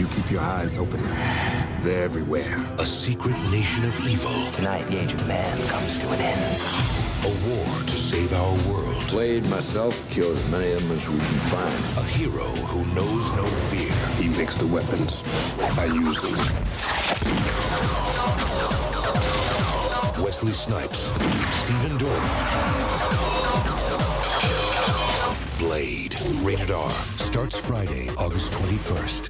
You keep your eyes open. They're everywhere. A secret nation of evil. Tonight, the age of man comes to an end. A war to save our world. Blade myself killed as many of them as we can find. A hero who knows no fear. He makes the weapons. I use them. Wesley Snipes. Stephen Dorff. Blade. Rated R. Starts Friday, August 21st.